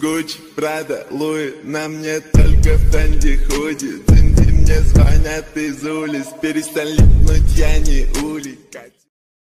Гуччи, Прада, Луи, на мне только Фэнди ходит. Цинди мне звонят из улиц, перестань липнуть, я не улей.